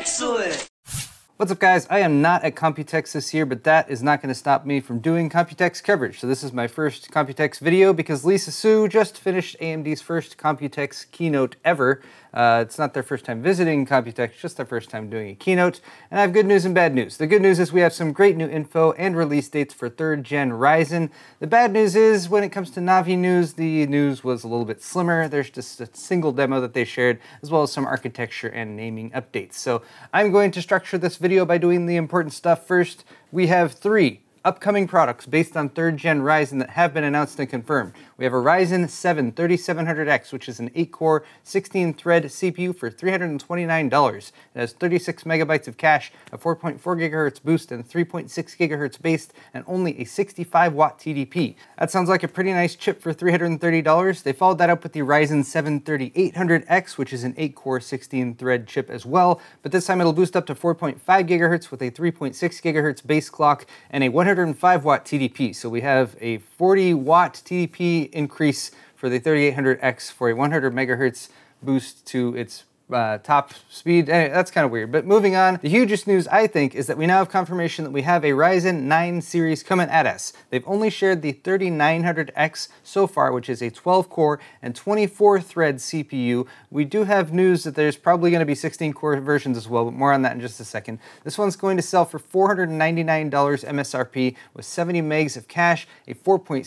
Excellent! What's up guys? I am not at Computex this year, but that is not going to stop me from doing Computex coverage. So this is my first Computex video because Lisa Su just finished AMD's first Computex keynote ever. Uh, it's not their first time visiting Computex, just their first time doing a keynote. And I have good news and bad news. The good news is we have some great new info and release dates for 3rd gen Ryzen. The bad news is when it comes to Navi news, the news was a little bit slimmer. There's just a single demo that they shared, as well as some architecture and naming updates. So I'm going to structure this video by doing the important stuff first. We have three upcoming products based on 3rd gen Ryzen that have been announced and confirmed. We have a Ryzen 7 3700X, which is an 8-core, 16-thread CPU for $329. It has 36 megabytes of cache, a 4.4 gigahertz boost, and 3.6 gigahertz base, and only a 65 watt TDP. That sounds like a pretty nice chip for $330. They followed that up with the Ryzen 7 3800X, which is an 8-core, 16-thread chip as well, but this time it'll boost up to 4.5 gigahertz with a 3.6 gigahertz base clock and a 105 watt TDP. So we have a 40 watt TDP increase for the 3800X for a 100 megahertz boost to its uh, top speed. Anyway, that's kind of weird. But moving on, the hugest news I think is that we now have confirmation that we have a Ryzen 9 series coming at us. They've only shared the 3900X so far, which is a 12 core and 24 thread CPU. We do have news that there's probably going to be 16 core versions as well, but more on that in just a second. This one's going to sell for $499 MSRP with 70 megs of cache, a 4.6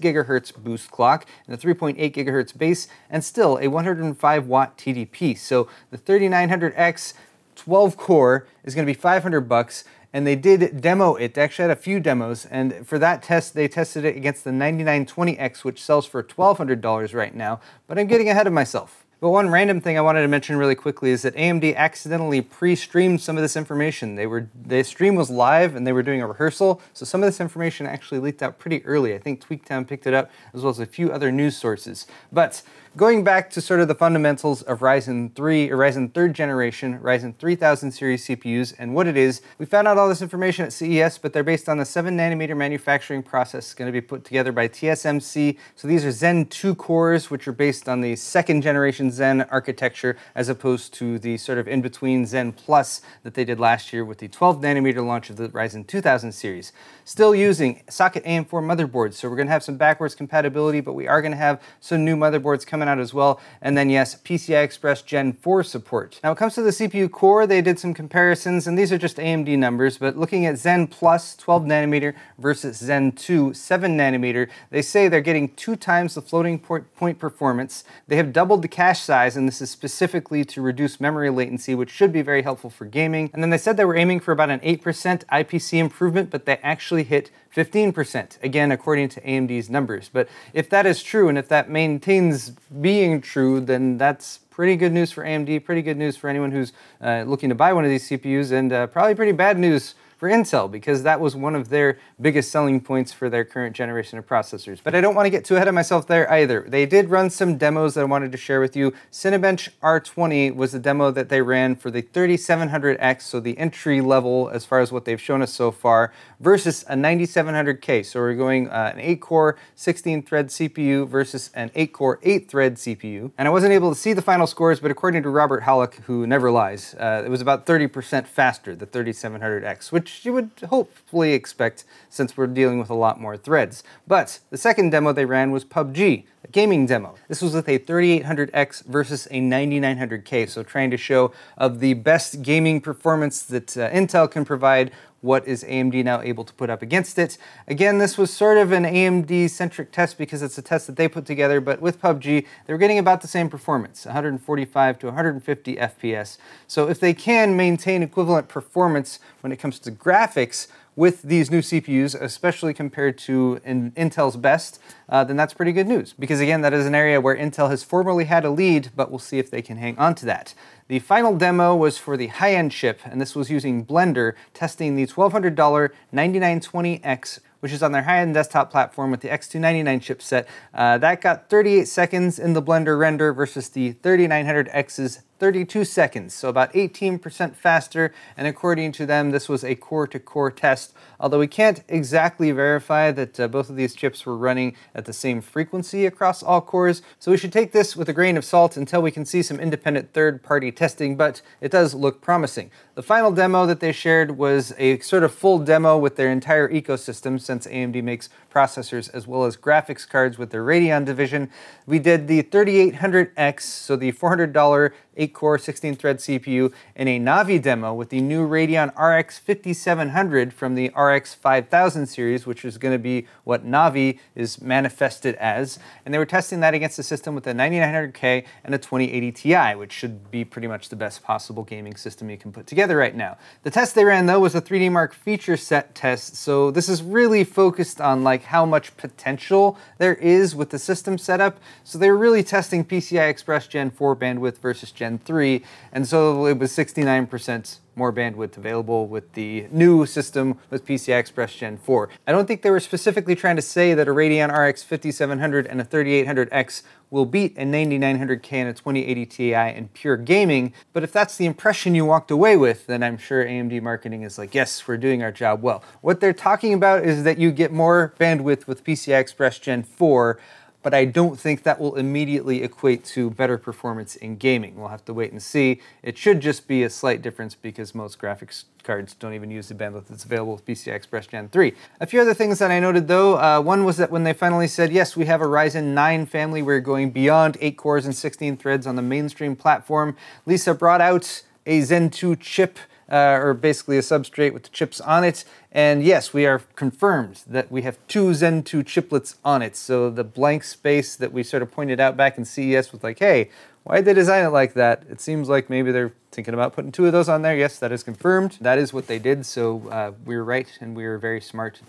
gigahertz boost clock, and a 3.8 gigahertz base, and still a 105 watt TDP. So the 3900X 12 core is going to be 500 bucks and they did demo it. They actually had a few demos, and for that test, they tested it against the 9920X, which sells for $1,200 right now. But I'm getting ahead of myself. But one random thing I wanted to mention really quickly is that AMD accidentally pre-streamed some of this information. They were the stream was live and they were doing a rehearsal, so some of this information actually leaked out pretty early. I think Tweaktown picked it up as well as a few other news sources. But Going back to sort of the fundamentals of Ryzen 3 or Ryzen 3rd generation, Ryzen 3000 series CPUs and what it is, we found out all this information at CES, but they're based on the 7 nanometer manufacturing process going to be put together by TSMC. So these are Zen 2 cores, which are based on the second generation Zen architecture, as opposed to the sort of in-between Zen Plus that they did last year with the 12 nanometer launch of the Ryzen 2000 series. Still using socket AM4 motherboards, so we're going to have some backwards compatibility, but we are going to have some new motherboards coming out as well. And then yes, PCI Express Gen 4 support. Now, it comes to the CPU core, they did some comparisons, and these are just AMD numbers, but looking at Zen Plus 12 nanometer versus Zen 2 7 nanometer, they say they're getting two times the floating point performance. They have doubled the cache size, and this is specifically to reduce memory latency, which should be very helpful for gaming. And then they said they were aiming for about an 8% IPC improvement, but they actually hit 15%, again, according to AMD's numbers. But if that is true and if that maintains being true, then that's pretty good news for AMD, pretty good news for anyone who's uh, looking to buy one of these CPUs, and uh, probably pretty bad news for Intel because that was one of their biggest selling points for their current generation of processors. But I don't want to get too ahead of myself there either. They did run some demos that I wanted to share with you. Cinebench R20 was the demo that they ran for the 3700X, so the entry level as far as what they've shown us so far, versus a 9700K. So we're going uh, an 8-core, 16-thread CPU versus an 8-core, 8-thread CPU. And I wasn't able to see the final scores, but according to Robert Hallock, who never lies, uh, it was about 30% faster, the 3700X, which which you would hopefully expect since we're dealing with a lot more threads. But the second demo they ran was PUBG, a gaming demo. This was with a 3800X versus a 9900K, so trying to show of the best gaming performance that uh, Intel can provide what is AMD now able to put up against it. Again, this was sort of an AMD-centric test because it's a test that they put together, but with PUBG, they're getting about the same performance, 145 to 150 FPS. So if they can maintain equivalent performance when it comes to graphics, with these new CPUs, especially compared to in Intel's best, uh, then that's pretty good news. Because again, that is an area where Intel has formerly had a lead, but we'll see if they can hang on to that. The final demo was for the high-end chip, and this was using Blender, testing the $1,200 9920X which is on their high-end desktop platform with the X299 chipset. Uh, that got 38 seconds in the Blender render versus the 3900X's 32 seconds, so about 18% faster. And according to them, this was a core to core test, although we can't exactly verify that uh, both of these chips were running at the same frequency across all cores. So we should take this with a grain of salt until we can see some independent third party testing, but it does look promising. The final demo that they shared was a sort of full demo with their entire ecosystem since AMD makes processors as well as graphics cards with their Radeon division. We did the 3800X, so the $400 8 core 16 thread CPU, in a Navi demo with the new Radeon RX 5700 from the RX 5000 series, which is going to be what Navi is manifested as. And they were testing that against a system with a 9900K and a 2080 Ti, which should be pretty much the best possible gaming system you can put together right now. The test they ran though was a 3D Mark feature set test, so this is really focused on like how much potential there is with the system setup. So they were really testing PCI Express Gen 4 bandwidth versus Gen 3, and so it was 69% more bandwidth available with the new system with PCI Express Gen 4. I don't think they were specifically trying to say that a Radeon RX 5700 and a 3800X will beat a 9900K and a 2080 Ti in pure gaming, but if that's the impression you walked away with, then I'm sure AMD marketing is like, yes, we're doing our job well. What they're talking about is that you get more bandwidth with PCI Express Gen 4 but I don't think that will immediately equate to better performance in gaming. We'll have to wait and see. It should just be a slight difference because most graphics cards don't even use the bandwidth that's available with PCI Express Gen 3. A few other things that I noted though, uh, one was that when they finally said, yes, we have a Ryzen 9 family, we're going beyond 8 cores and 16 threads on the mainstream platform, Lisa brought out a Zen 2 chip uh, or basically a substrate with the chips on it. And yes, we are confirmed that we have two Zen 2 chiplets on it. So the blank space that we sort of pointed out back in CES was like, hey, why did they design it like that? It seems like maybe they're thinking about putting two of those on there. Yes, that is confirmed. That is what they did. So uh, we were right and we were very smart.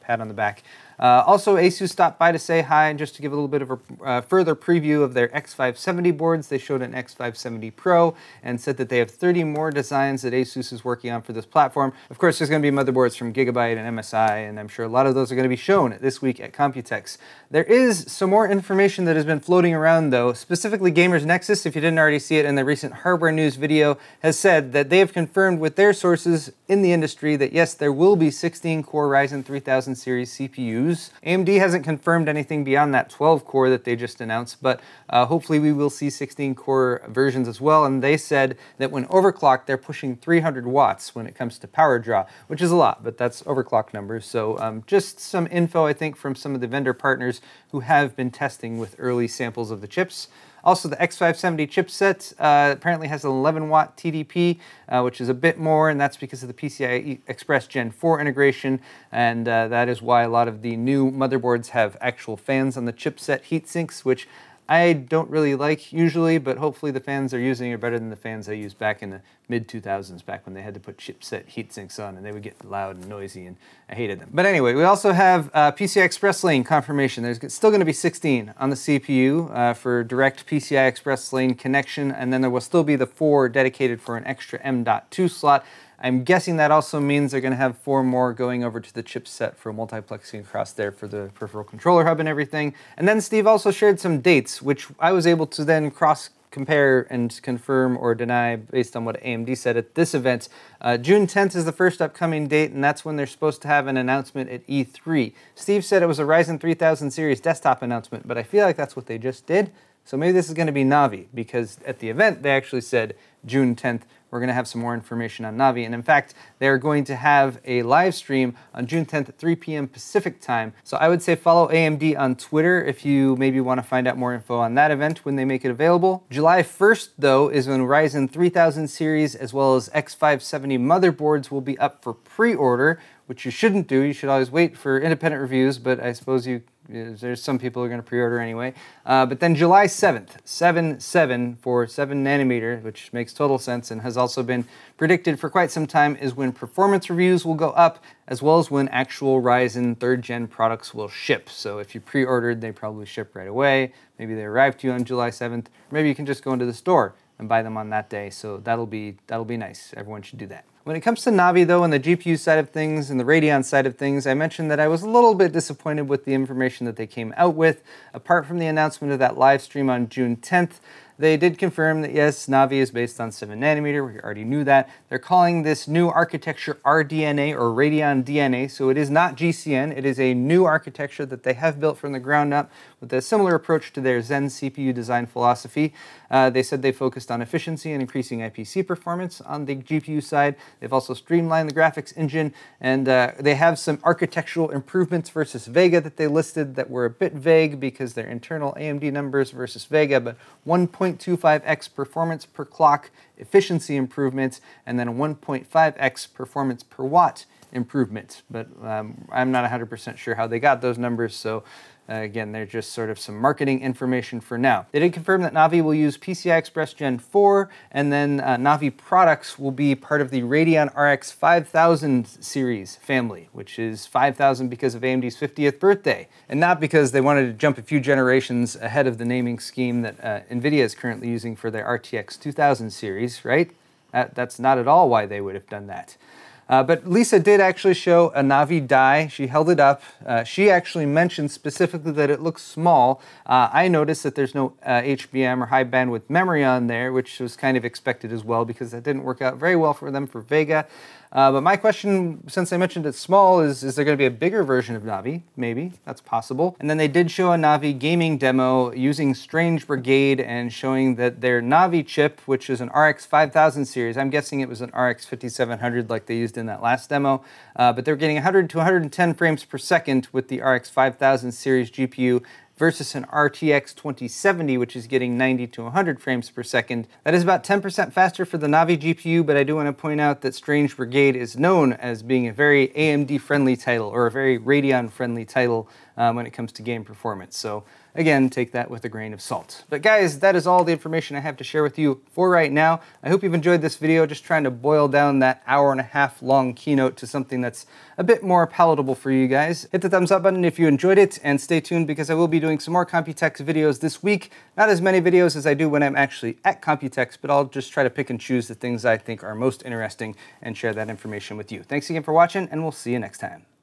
Pat on the back. Uh, also, ASUS stopped by to say hi and just to give a little bit of a uh, further preview of their X570 boards. They showed an X570 Pro and said that they have 30 more designs that ASUS is working on for this platform. Of course, there's going to be motherboards from Gigabyte and MSI, and I'm sure a lot of those are going to be shown this week at Computex. There is some more information that has been floating around, though. Specifically, Gamers Nexus, if you didn't already see it in the recent hardware news video, has said that they have confirmed with their sources in the industry that yes, there will be 16 core Ryzen 3000 series CPUs. AMD hasn't confirmed anything beyond that 12 core that they just announced, but uh, hopefully we will see 16 core versions as well. And they said that when overclocked, they're pushing 300 watts when it comes to power draw, which is a lot, but that's overclock numbers. So um, just some info, I think, from some of the vendor partners who have been testing with early samples of the chips. Also, the X570 chipset uh, apparently has an 11 watt TDP, uh, which is a bit more, and that's because of the PCI Express Gen 4 integration, and uh, that is why a lot of the new motherboards have actual fans on the chipset heat sinks, which I don't really like usually, but hopefully the fans they're using are better than the fans I used back in the mid 2000s, back when they had to put chipset heat sinks on and they would get loud and noisy, and I hated them. But anyway, we also have uh, PCI Express lane confirmation. There's still going to be 16 on the CPU uh, for direct PCI Express lane connection, and then there will still be the four dedicated for an extra M.2 slot. I'm guessing that also means they're going to have four more going over to the chipset for multiplexing across there for the peripheral controller hub and everything. And then Steve also shared some dates, which I was able to then cross compare and confirm or deny based on what AMD said at this event. Uh, June 10th is the first upcoming date, and that's when they're supposed to have an announcement at E3. Steve said it was a Ryzen 3000 series desktop announcement, but I feel like that's what they just did. So maybe this is going to be Navi, because at the event they actually said June 10th we're going to have some more information on Navi. And in fact, they're going to have a live stream on June 10th at 3 p.m. Pacific time. So I would say follow AMD on Twitter if you maybe want to find out more info on that event when they make it available. July 1st, though, is when Ryzen 3000 series as well as X570 motherboards will be up for pre order, which you shouldn't do. You should always wait for independent reviews, but I suppose you there's some people who are going to pre-order anyway. Uh, but then July 7th, 7 7 for 7 nanometer, which makes total sense and has also been predicted for quite some time, is when performance reviews will go up, as well as when actual Ryzen third gen products will ship. So if you pre-ordered, they probably ship right away. Maybe they arrive to you on July 7th, or maybe you can just go into the store and buy them on that day. So that'll be that'll be nice. Everyone should do that. When it comes to Navi, though, and the GPU side of things and the Radeon side of things, I mentioned that I was a little bit disappointed with the information that they came out with. Apart from the announcement of that live stream on June 10th, they did confirm that yes, Navi is based on 7 nanometer. We already knew that. They're calling this new architecture RDNA or Radeon DNA. So it is not GCN. It is a new architecture that they have built from the ground up with a similar approach to their Zen CPU design philosophy. Uh, they said they focused on efficiency and increasing IPC performance on the GPU side. They've also streamlined the graphics engine, and uh, they have some architectural improvements versus Vega that they listed that were a bit vague because they're internal AMD numbers versus Vega, but 1.25x performance per clock efficiency improvements, and then a 1.5x performance per watt improvement. But um, I'm not 100% sure how they got those numbers, so uh, again, they're just sort of some marketing information for now. They did confirm that Navi will use PCI Express Gen 4, and then uh, Navi products will be part of the Radeon RX 5000 series family, which is 5000 because of AMD's 50th birthday, and not because they wanted to jump a few generations ahead of the naming scheme that uh, NVIDIA is currently using for their RTX 2000 series, right? That, that's not at all why they would have done that. Uh, but Lisa did actually show a Navi die. She held it up. Uh, she actually mentioned specifically that it looks small. Uh, I noticed that there's no HBM uh, or high bandwidth memory on there, which was kind of expected as well because that didn't work out very well for them for Vega. Uh, but my question, since I mentioned it's small, is is there going to be a bigger version of Navi? Maybe, that's possible. And then they did show a Navi gaming demo using Strange Brigade and showing that their Navi chip, which is an RX 5000 series, I'm guessing it was an RX 5700 like they used in that last demo, uh, but they're getting 100 to 110 frames per second with the RX 5000 series GPU versus an RTX 2070, which is getting 90 to 100 frames per second. That is about 10% faster for the Navi GPU, but I do want to point out that Strange Brigade is known as being a very AMD-friendly title, or a very Radeon-friendly title um, when it comes to game performance. So Again, take that with a grain of salt. But guys, that is all the information I have to share with you for right now. I hope you've enjoyed this video, just trying to boil down that hour and a half long keynote to something that's a bit more palatable for you guys. Hit the thumbs up button if you enjoyed it, and stay tuned because I will be doing some more Computex videos this week. Not as many videos as I do when I'm actually at Computex, but I'll just try to pick and choose the things I think are most interesting and share that information with you. Thanks again for watching, and we'll see you next time.